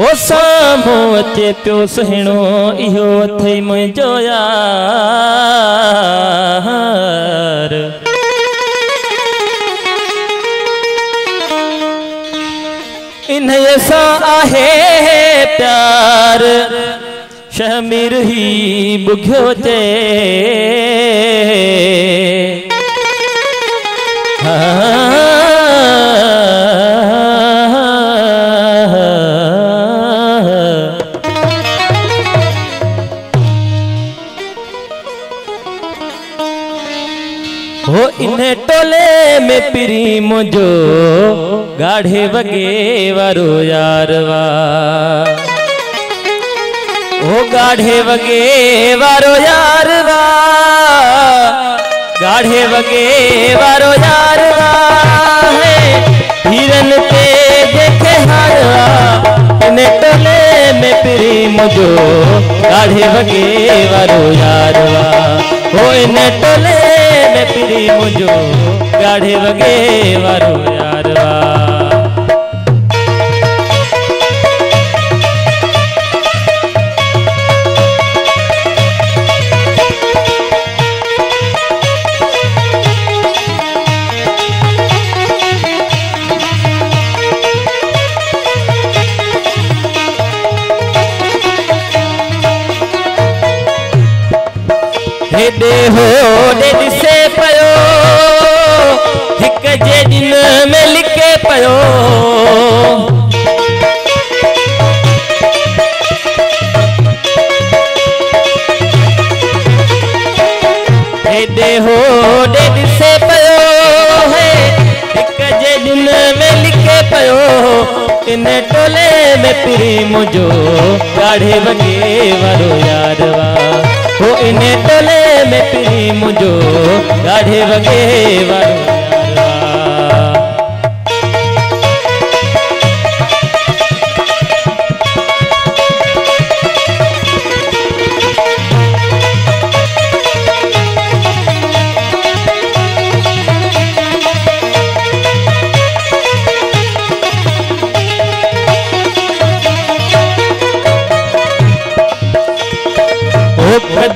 अचे पियो सुहिणो इहो अथई मुंहिंजो यार इन सां आहे प्यारु शमीर ई हो इन्हें टोले में प्री मुझो गाढ़े बगे वरो यारवा हो गाढ़े बगे वरो यारवा गाढ़े बगे वरो यारवा है हिरन पे देखे हारवा इन्हें टोले में प्री मुझो गाढ़े बगे वरो यारवा हो इन्हें टोले मुझो गाढ़े वगे वारो यारवा हो दे से जे दिन में लिखे पयो हो दे दिसे पयो है एक जे दिन में लिखे पयो इन टोले में पिरी मुझो गाढ़े वगे वारो यारवा हो इन टोले में पिरी मुझो गाढ़े वगे वारो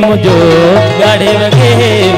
मुझो गाड़ी वग़ैरह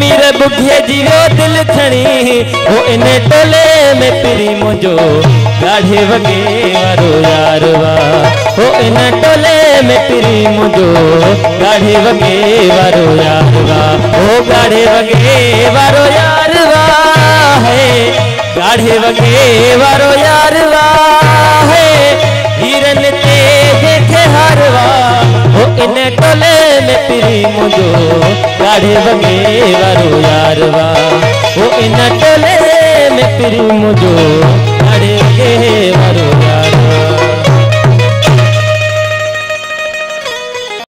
मीर बुधीअ जी वो खणी टोले में पिरी मुंहिंजो ॻाढ़े वगे वारो यार टोले में पिरी मुंहिंजो वगे वारो यार वगे वारो यार टोले में पिरी मुंहिंजो बगे वारो लारवा मु